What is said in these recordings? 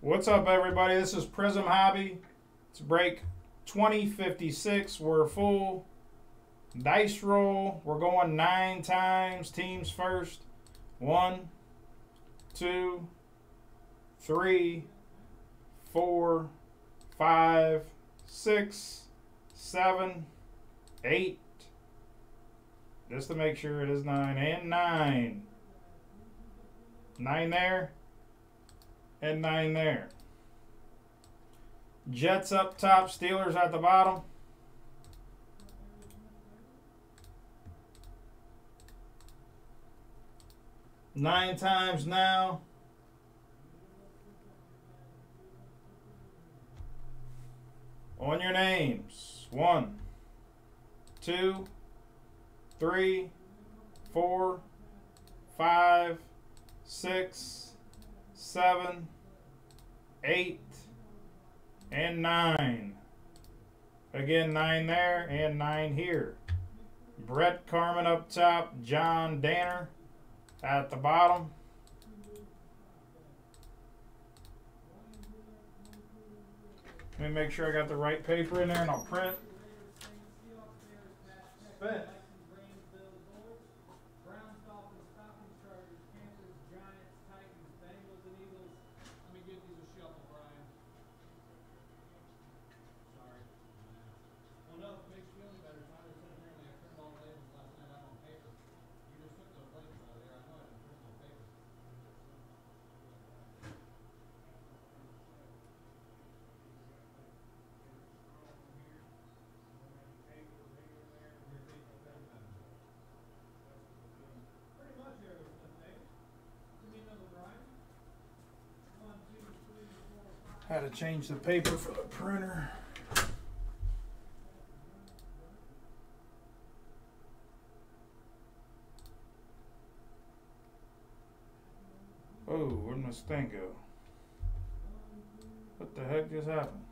What's up, everybody? This is Prizm Hobby. It's break 2056. We're full dice roll. We're going nine times. Teams first. One, two, three, four, five, six, seven, eight. Just to make sure it is nine and nine. Nine there and nine there. Jets up top, Steelers at the bottom. Nine times now. On your names. One, two, three, four, five, six, seven, eight, and nine. Again, nine there and nine here. Brett Carmen up top, John Danner at the bottom. Let me make sure I got the right paper in there and I'll print. Had to change the paper for the printer. Oh, where'd my thing go? What the heck just happened?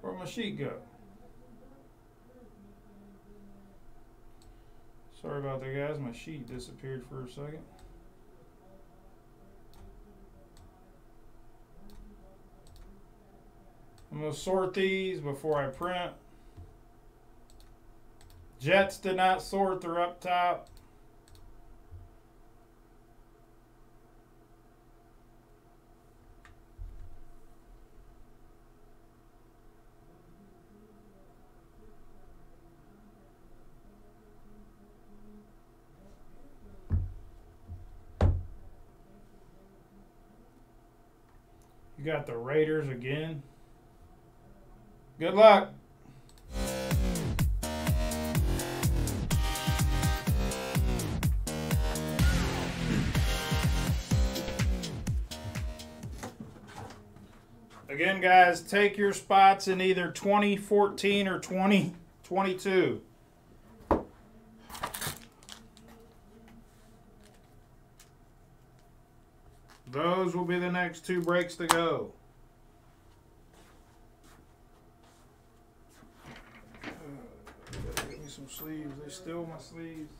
Where'd my sheet go? Sorry about that, guys. My sheet disappeared for a second. I'm going to sort these before I print. Jets did not sort, they're up top. You got the Raiders again. Good luck. Again, guys, take your spots in either 2014 or 2022. Those will be the next two breaks to go. Give me some sleeves. They steal my sleeves.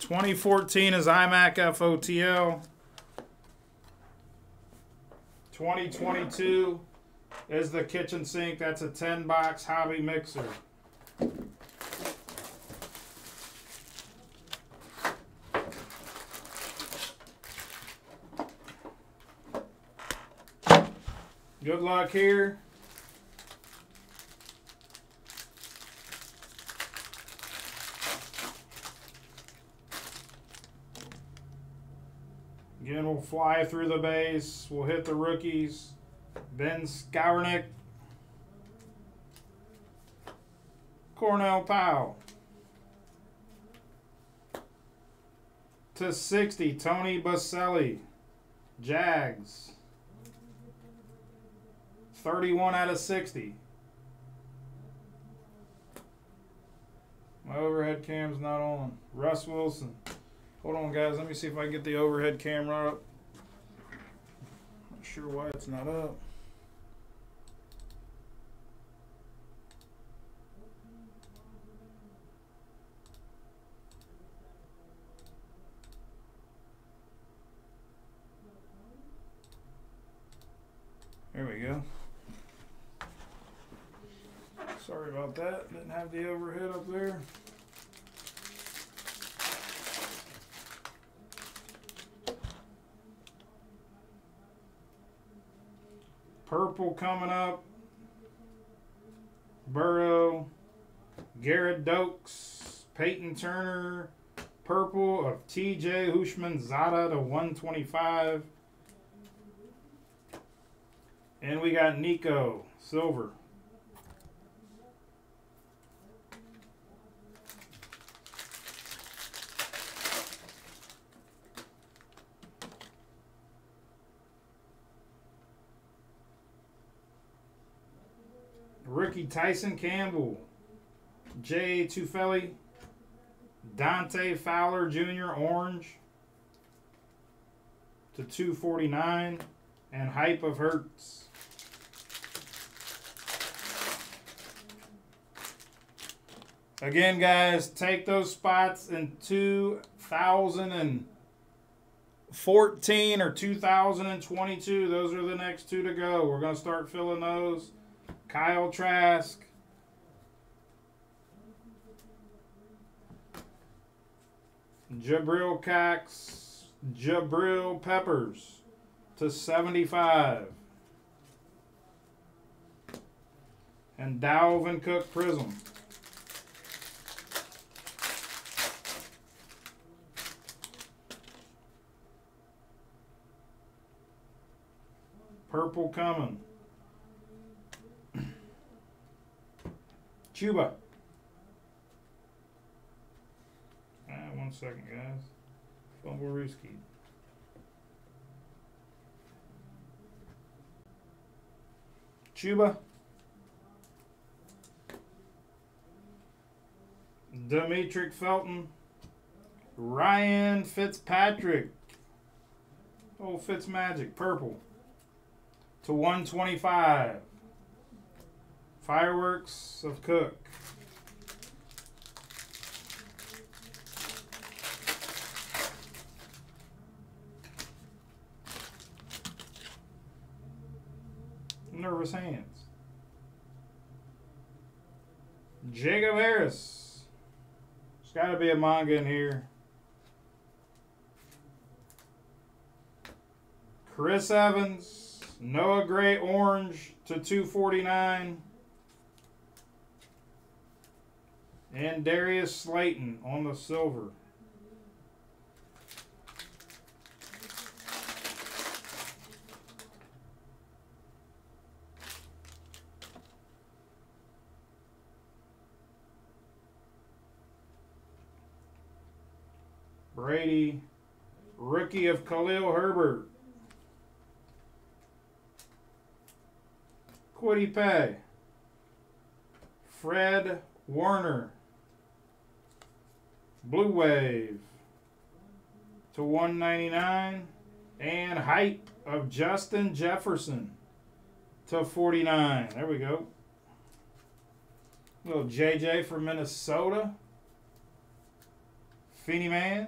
Twenty fourteen is iMac FOTL. Twenty twenty two is the kitchen sink. That's a ten box hobby mixer. Luck here. Again, we'll fly through the base. We'll hit the rookies. Ben Skowronek. Cornell Powell. To 60, Tony Baselli. Jags. 31 out of 60. My overhead cam's not on. Russ Wilson. Hold on, guys. Let me see if I can get the overhead camera up. Not sure why it's not up. There we go. Sorry about that. Didn't have the overhead up there. Purple coming up. Burrow. Gerrid Doaks. Peyton Turner. Purple of TJ Houshmandzadeh to 125. And we got Nico. Silver. Ricky Tyson Campbell, Jay Tufele, Dante Fowler Jr. Orange to 249, and Hype of Hurts. Again, guys, take those spots in 2014 or 2022. Those are the next two to go. We're going to start filling those. Kyle Trask. Jabril Cox. Jabril Peppers to 75. And Dalvin Cook Prizm. Purple coming. Chuba. Ah, one second, guys. Fumble Ruski. Chuba. Demetric Felton. Ryan Fitzpatrick. Oh, Fitzmagic. Purple. To 125. Fireworks of Cook. Nervous hands. Jacob Harris. There's got to be a manga in here. Chris Evans. Noah Gray Orange to 249. And Darius Slayton on the silver. Brady, rookie of Khalil Herbert. Kwity Paye. Fred Warner. Blue Wave to 199 and height of Justin Jefferson to 49. There we go. Little JJ from Minnesota. Feeny Man.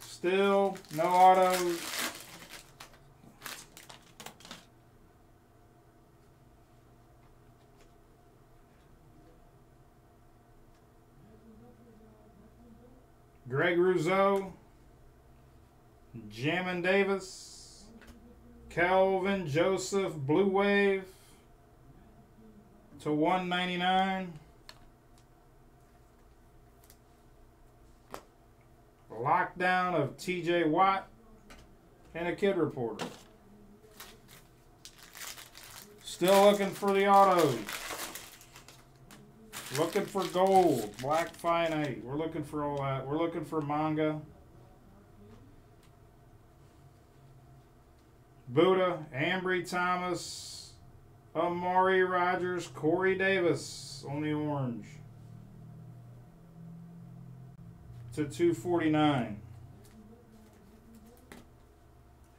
Still no autos. Greg Rousseau, Jamin Davis, Kelvin Joseph Blue Wave to 199. Lockdown of TJ Watt and a kid reporter. Still looking for the autos. Looking for gold, black finite. We're looking for all that. We're looking for manga. Buddha, Ambry Thomas, Amari Rogers, Corey Davis on the orange. To 249.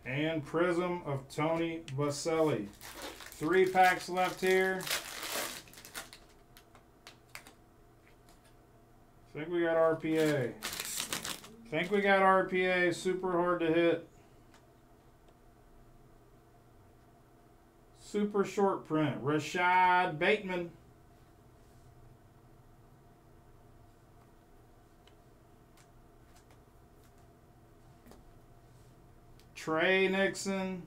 And Prizm of Tony Vaselli. Three packs left here. Think we got RPA. think we got RPA. Super hard to hit. Super short print. Rashad Bateman. Tre Nixon.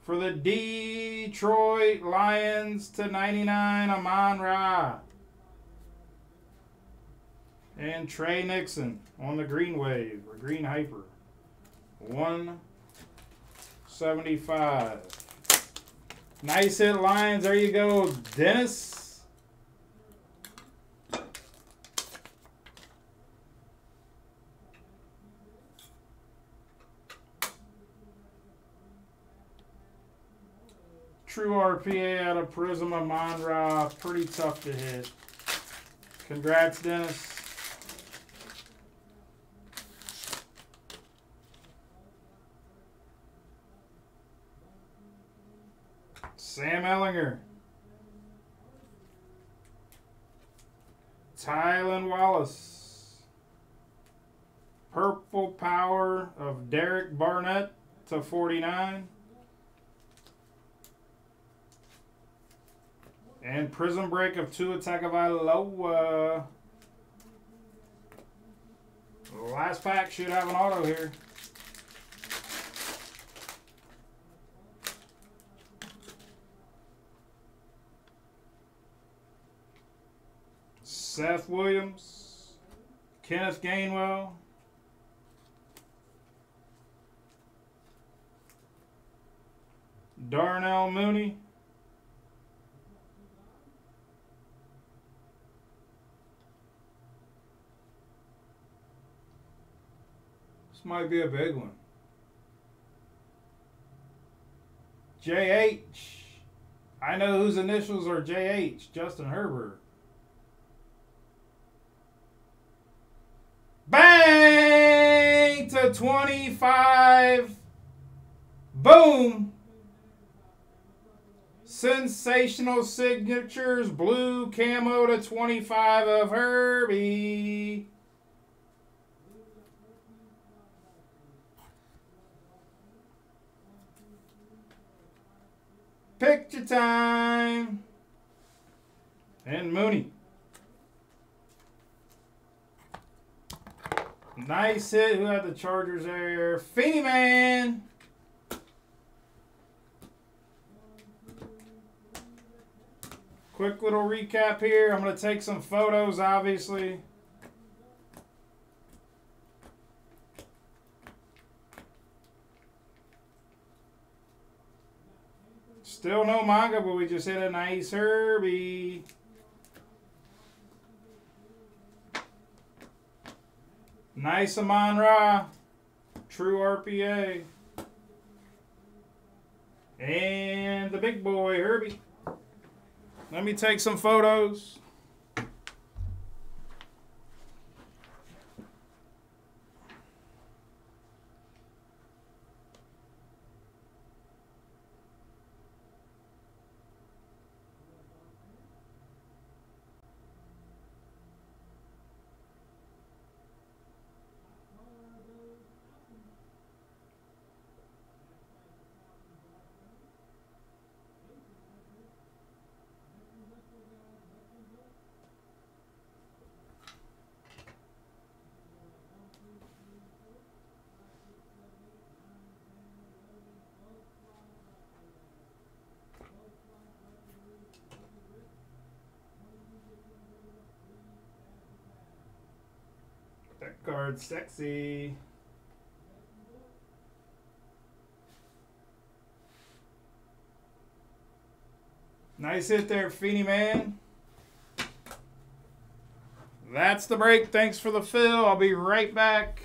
For the Detroit Lions to 99, Amon Ra. And Tre Nixon on the green wave or green hyper. 175. Nice hit lines. There you go, Dennis. True RPA out of Prizm Amon Pretty tough to hit. Congrats, Dennis. Sam Ehlinger. Tylan Wallace. Purple Power of Derek Barnett to 49. And Prizm Break of Tua Tagovailoa. Last pack should have an auto here. Seth Williams, Kenneth Gainwell, Darnell Mooney, This might be a big one. JH. I know whose initials are JH, Justin Herbert. Bang to 25. Boom. Sensational signatures, blue camo to 25 of Herbie. Picture time. And Mooney. Nice hit. Who had the Chargers there? Feeney Man. Quick little recap here. I'm going to take some photos, obviously. Still no manga, but we just hit a nice Herbie. Nice Amon Ra. True RPA. And the big boy, Herbie. Let me take some photos. Sexy. Nice hit there, Feeney Man. That's the break. Thanks for the fill. I'll be right back.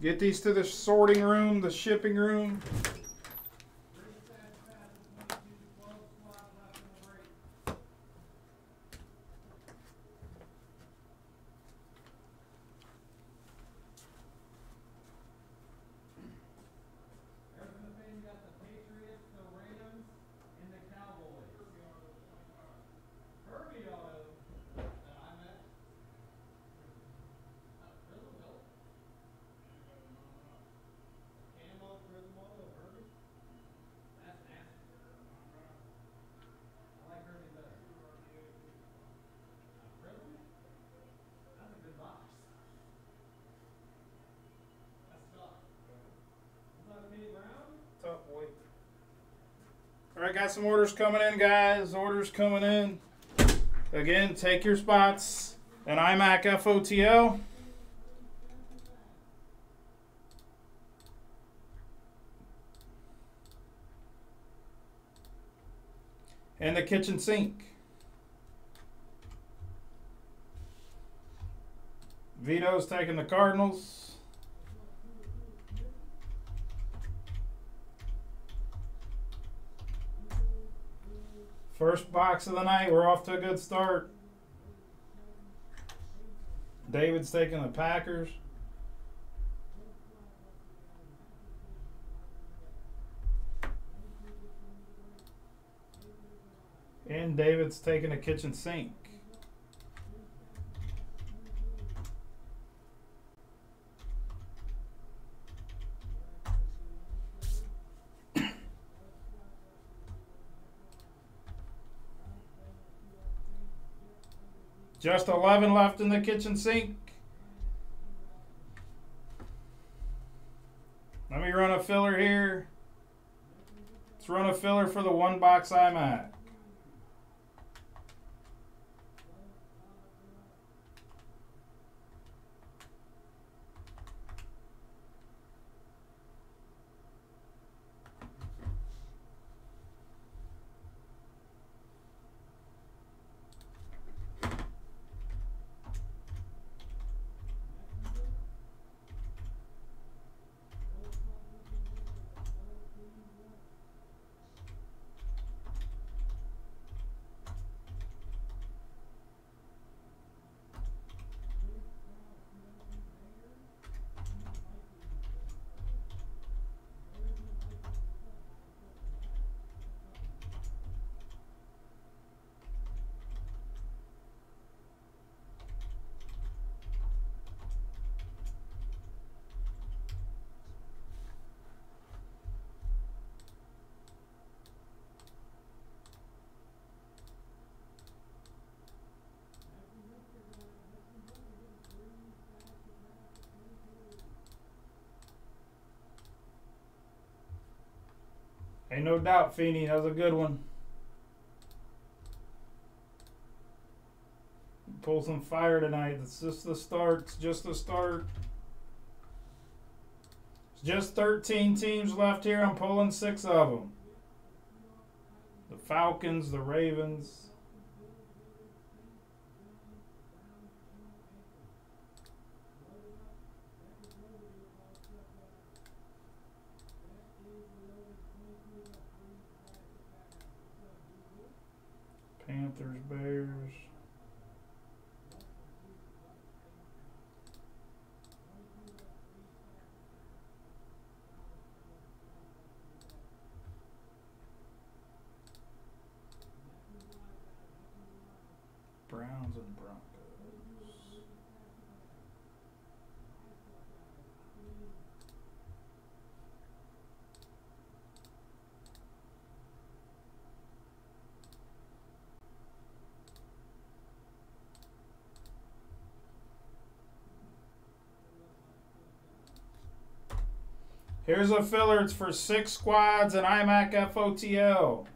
Get these to the sorting room, the shipping room. Right, got some orders coming in, guys. Orders coming in. Again, take your spots. An iMac FOTL. And the kitchen sink. Vito's taking the Cardinals. First box of the night. We're off to a good start. David's taking the Packers. And David's taking a kitchen sink. Just 11 left in the kitchen sink. Let me run a filler here. Let's run a filler for the one box I'm Ain't no doubt, Feeney. That was a good one. Pull some fire tonight. It's just the start. It's just the start. It's just 13 teams left here. I'm pulling six of them. The Falcons, the Ravens. Panthers, Bears. Browns and Broncos. Here's a filler. It's for six squads and iMac FOTL.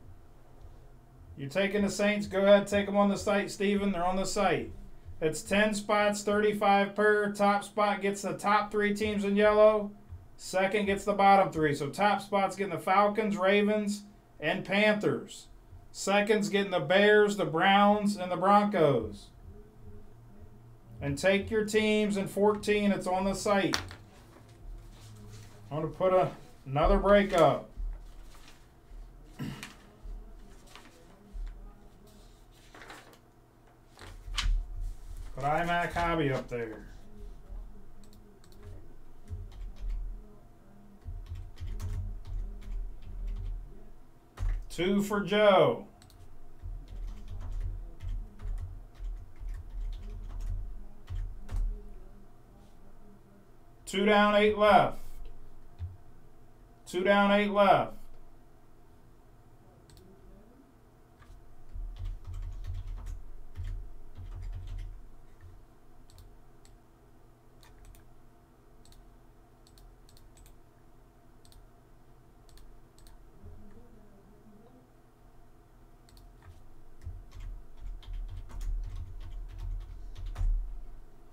You're taking the Saints. Go ahead, take them on the site, Steven. They're on the site. It's 10 spots, 35 per. Top spot gets the top three teams in yellow. Second gets the bottom three. So top spot's getting the Falcons, Ravens, and Panthers. Second's getting the Bears, the Browns, and the Broncos. And take your teams in 14. It's on the site. I'm going to put a, another break up. Put iMac Hobby up there. Two for Joe. Two down, eight left. Two down, eight left.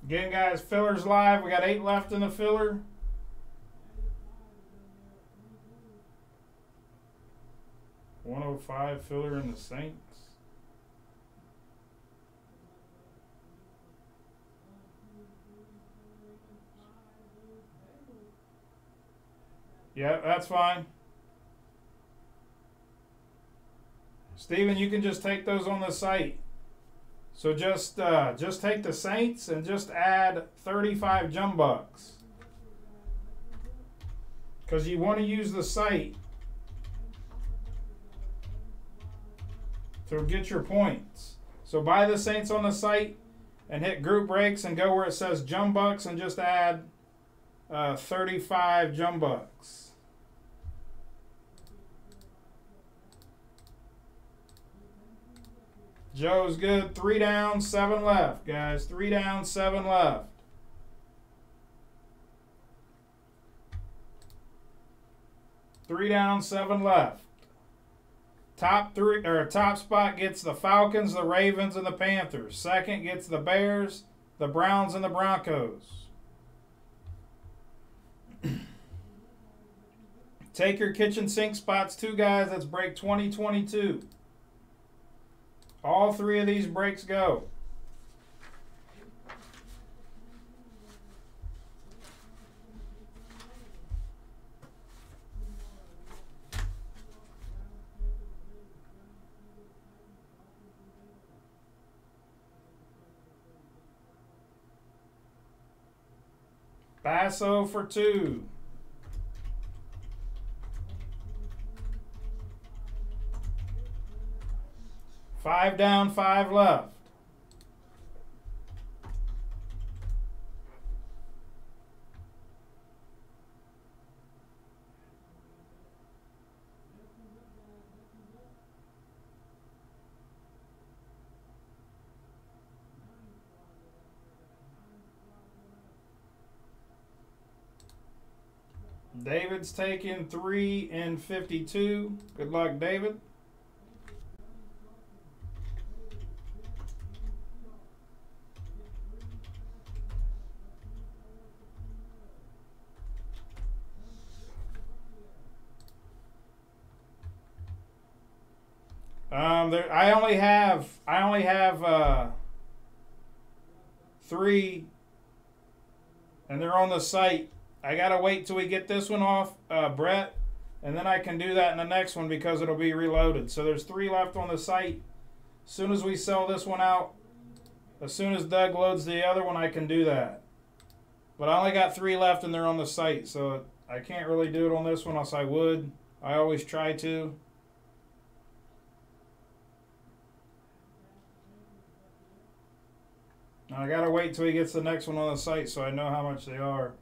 Again, guys, filler's live. We got eight left in the filler. Oh five filler in the Saints. Yeah, that's fine. Steven, you can just take those on the site. So just uh, just take the Saints and just add 35 Jumbucks. Because you want to use the site to get your points. So buy the Saints on the site and hit group breaks and go where it says Jumbucks and just add uh, 35 Jumbucks. Joe's good. Three down, seven left, guys. Three down, seven left. Three down, seven left. Top three or top spot gets the Falcons, the Ravens, and the Panthers. Second gets the Bears, the Browns, and the Broncos. Take your kitchen sink spots too, guys. That's break 2022. All three of these breaks go. Basso for two. Five down, five left. David's taking three and 52. Good luck, David. Um, there, I only have I only have uh, three, and they're on the site. I gotta wait till we get this one off, uh, Brett, and then I can do that in the next one because it'll be reloaded. So there's three left on the site. As soon as we sell this one out, as soon as Doug loads the other one, I can do that. But I only got three left, and they're on the site, so I can't really do it on this one, else I would. I always try to. I gotta wait till he gets the next one on the site so I know how much they are.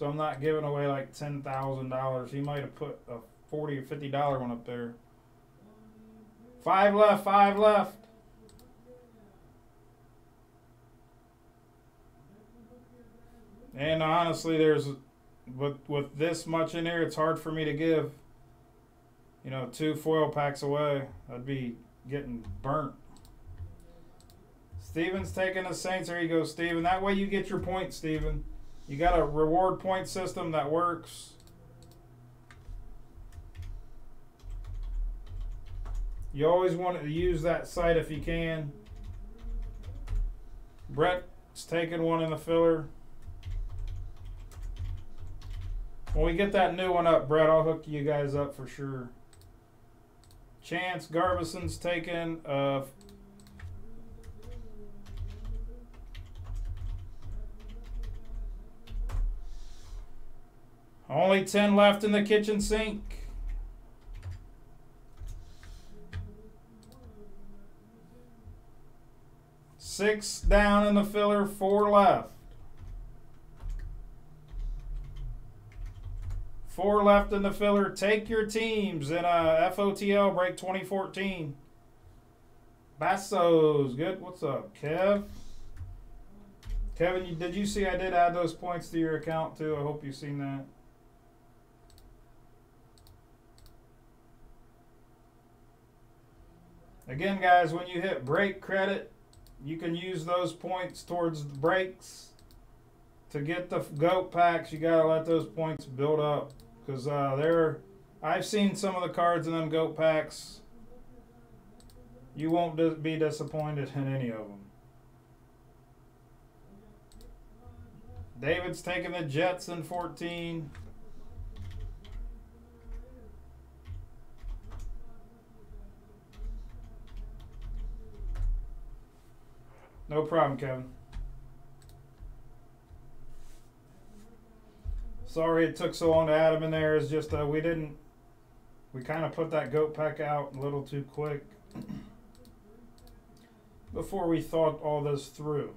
So I'm not giving away like ten thousand dollars. He might have put a forty or fifty dollar one up there. Five left, five left. And honestly, there's with with this much in here, it's hard for me to give. You know, two foil packs away. I'd be getting burnt. Steven's taking the Saints. There you go, Steven. That way you get your points, Steven. You got a reward point system that works. You always want to use that site if you can. Brett's taking one in the filler. When we get that new one up, Brett, I'll hook you guys up for sure. Chance Garbison's taking uh, Only 10 left in the kitchen sink. Six down in the filler, four left. Four left in the filler. Take your teams in a FOTL break 2014. Basso's good. What's up, Kev? Kevin, did you see I did add those points to your account too? I hope you've seen that. Again, guys, when you hit break credit, you can use those points towards the breaks. to get the goat packs, you gotta let those points build up because uh, they're. I've seen some of the cards in them goat packs. You won't be disappointed in any of them. David's taking the Jets in 14. No problem, Kevin. Sorry it took so long to add them in there. It's just uh, we didn't. We kind of put that goat pack out a little too quick before we thought all this through.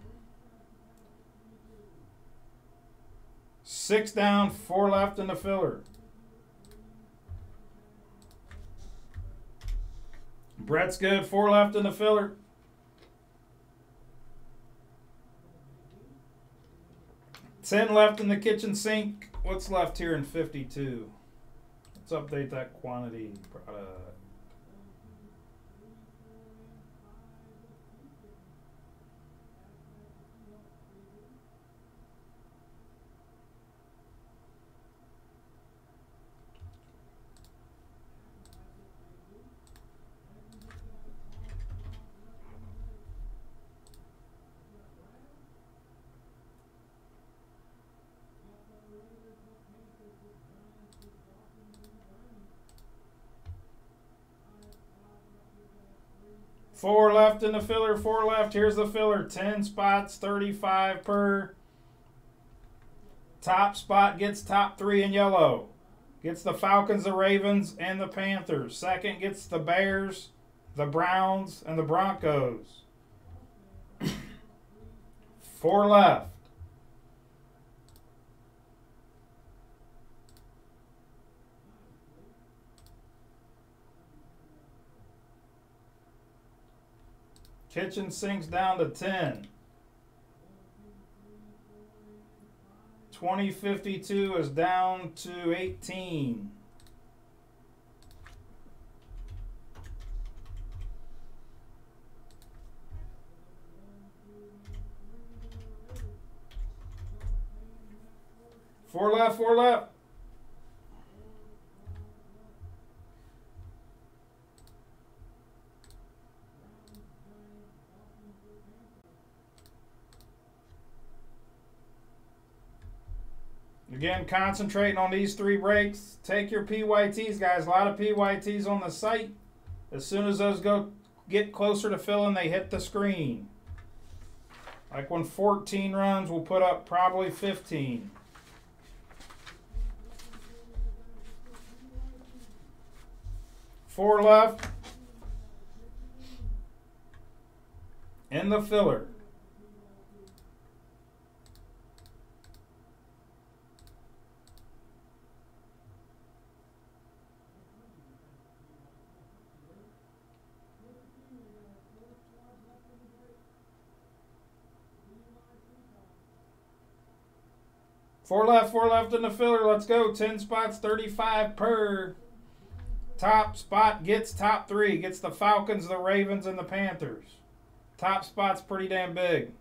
Six down, four left in the filler. Brett's good, four left in the filler. Ten left in the kitchen sink. What's left here in 52? Let's update that quantity product. Four left in the filler, four left. Here's the filler 10 spots, 35 per. Top spot gets top three in yellow. Gets the Falcons, the Ravens, and the Panthers. Second gets the Bears, the Browns, and the Broncos. Four left. Kitchen sinks down to 10. 2052 is down to 18. Four left, four left. Again, concentrating on these three breaks. Take your PYTs, guys. A lot of PYTs on the site. As soon as those go get closer to filling, they hit the screen. Like when 14 runs, we'll put up probably 15. Four left. In the filler. Four left, four left in the filler. Let's go. 10 spots, 35 per. Top spot gets top three. Gets the Falcons, the Ravens, and the Panthers. Top spot's pretty damn big.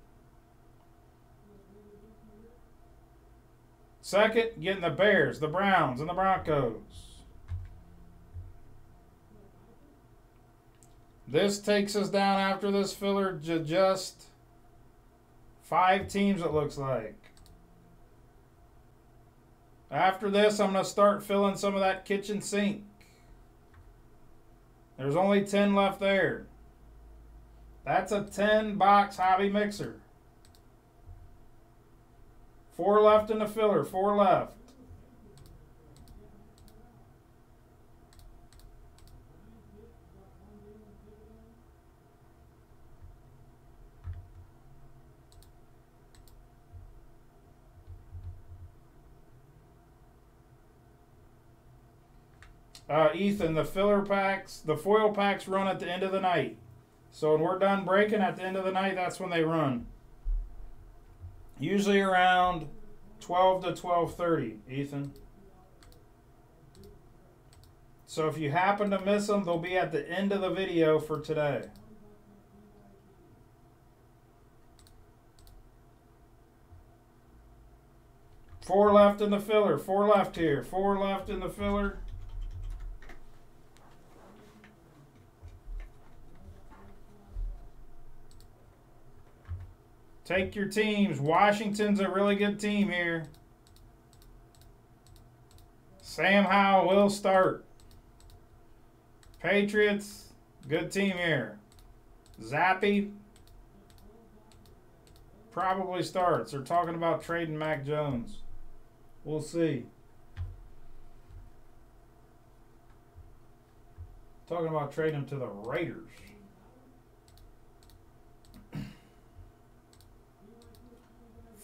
Second, getting the Bears, the Browns, and the Broncos. This takes us down after this filler to just five teams, it looks like. After this, I'm going to start filling some of that kitchen sink. There's only 10 left there. That's a 10 box hobby mixer. Four left in the filler, four left. Uh, Ethan, the filler packs, the foil packs run at the end of the night. So when we're done breaking at the end of the night, that's when they run. Usually around 12 to 12:30, Ethan. So if you happen to miss them, they'll be at the end of the video for today. Four left in the filler. Four left here. Four left in the filler. Take your teams. Washington's a really good team here. Sam Howell will start. Patriots, good team here. Zappe probably starts. They're talking about trading Mac Jones. We'll see. Talking about trading him to the Raiders.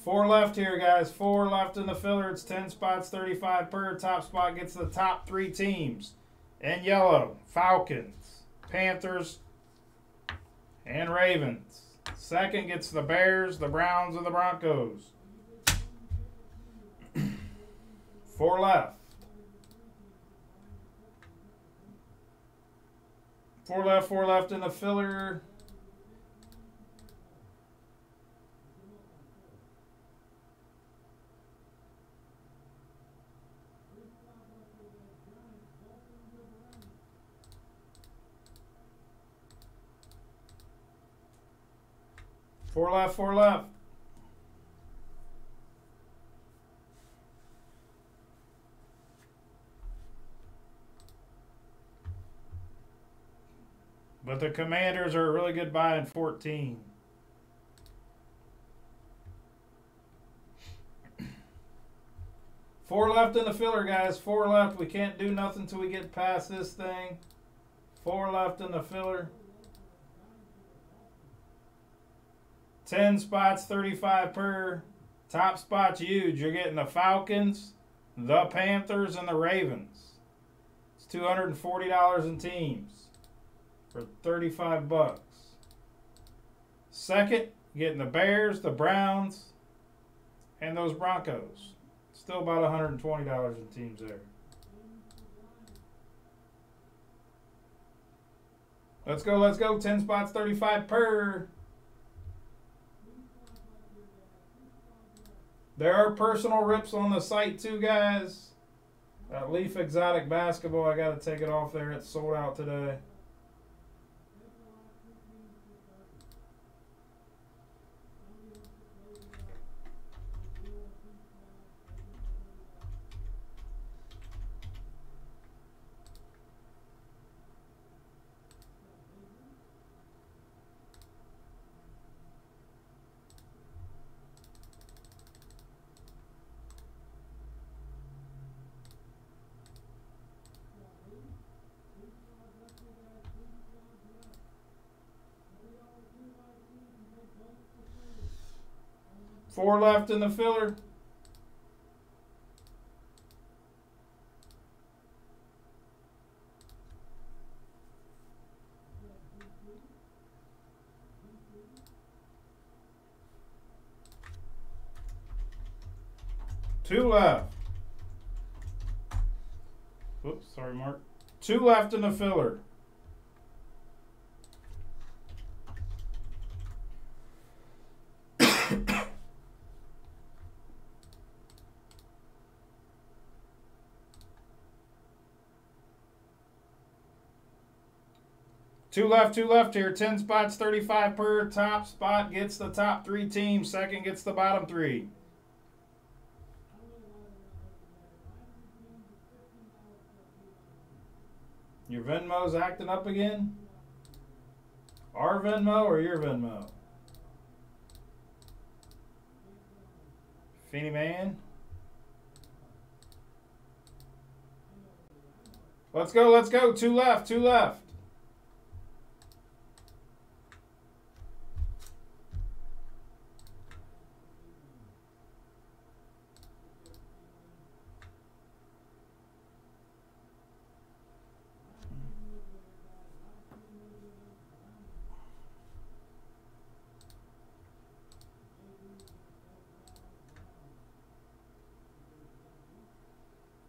Four left here, guys. Four left in the filler. It's 10 spots, 35 per. Top spot gets the top three teams. In yellow, Falcons, Panthers, and Ravens. Second gets the Bears, the Browns, and the Broncos. Four left. Four left, four left in the filler. Four left, four left. But the Commanders are a really good buy in 14. Four left in the filler, guys. Four left. We can't do nothing until we get past this thing. Four left in the filler. 10 spots, 35 per. Top spot's huge. You're getting the Falcons, the Panthers, and the Ravens. It's $240 in teams for 35 bucks. Second, getting the Bears, the Browns, and those Broncos. Still about $120 in teams there. Let's go, let's go. 10 spots, 35 per. There are personal rips on the site too, guys. That Leaf Exotic Basketball, I got to take it off there. It's sold out today. Four left in the filler. Two left. Oops, sorry, Mark. Two left in the filler. Two left, two left here. 10 spots, 35 per. Top spot gets the top three teams. Second gets the bottom three. Your Venmo's acting up again? Our Venmo or your Venmo? Feeny Man? Let's go, let's go. Two left, two left.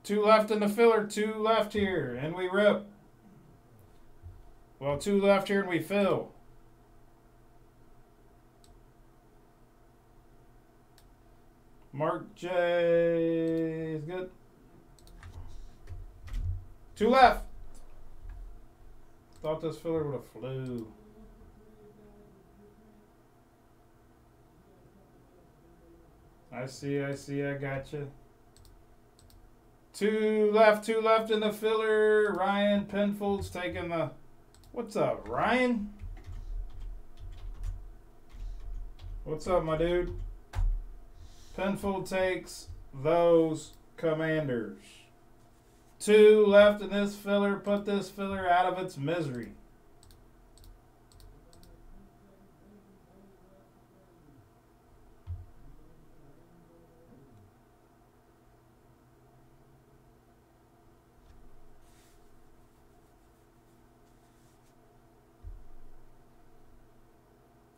Two left in the filler, two left here, and we rip. Well, two left here and we fill. Mark J is good. Two left. Thought this filler would have flew. I see, I see, I got you. Two left, two left in the filler. Ryan Penfold's taking the. What's up, Ryan? What's up, my dude? Penfold takes those commanders. Two left in this filler. Put this filler out of its misery.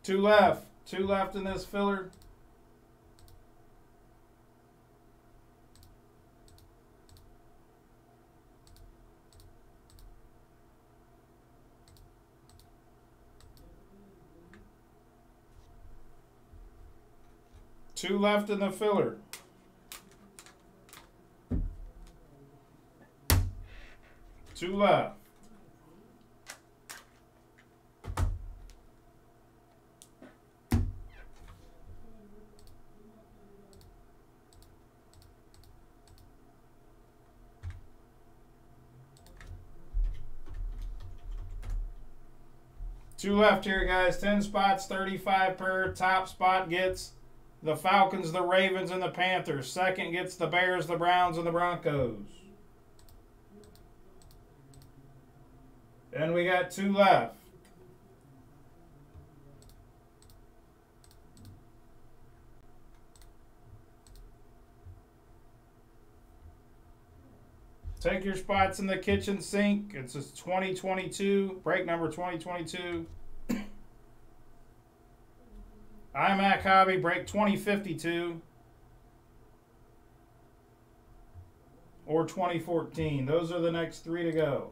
Two left. Two left in this filler. Two left in the filler. Two left. Two left here, guys. 10 spots, 35 per. Top spot gets the Falcons, the Ravens, and the Panthers. Second gets the Bears, the Browns, and the Broncos. And we got two left. Take your spots in the kitchen sink. It's a 2022, break number 2022. iMac Hobby, break 2052. Or 2014. Those are the next three to go.